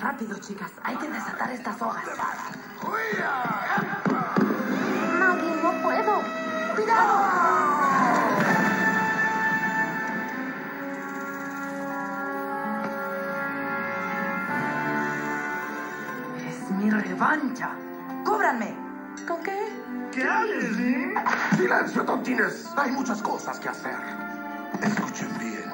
Rápido, chicas. Hay que desatar estas hojas. Maggie, no puedo. Es mi revancha. ¡Cúbranme! ¿Con qué? ¿Qué haces, Jim? Silencio, tontines. Hay muchas cosas que hacer. Escuchen bien.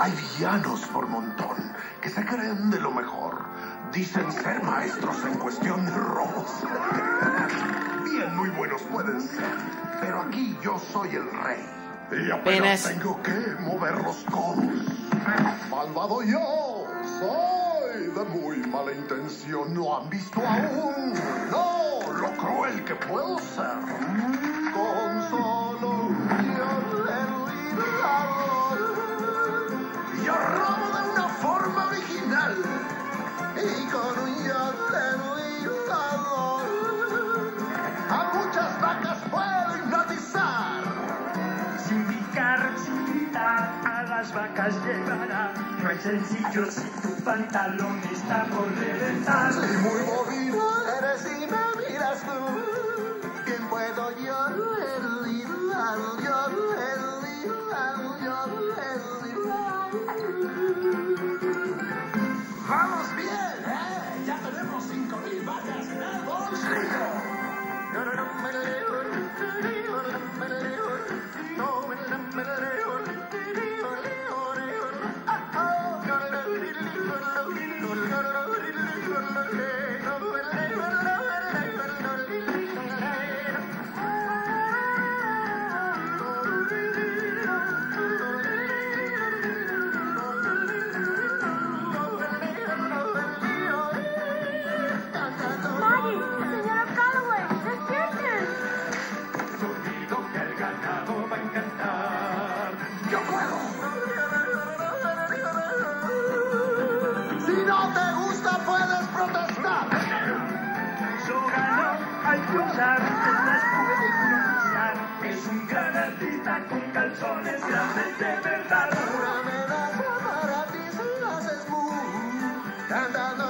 Hay villanos por montón se creen de lo mejor. Dicen ser maestros en cuestión de robos. Bien, muy buenos pueden ser. Pero aquí yo soy el rey. Y apenas tengo que mover los codos. Malvado yo. Soy de muy mala intención. ¿No han visto aún? No, lo cruel que puedo ser. Con solo las vacas llevará. No es sencillo si tu pantalón está por reventar. Si muy bovino eres y me miras tú, ¿quién puedo yo? Ideal, yo, ideal, yo, ideal. Vamos bien, ¿eh? Ya tenemos cinco mil vacas en el bolsillo. puedes protestar. Sogano al cruzar, las nubes de cruzar. Es un canatita con calzones grandes de verdad. Una amenaza para ti son las esmu, cantando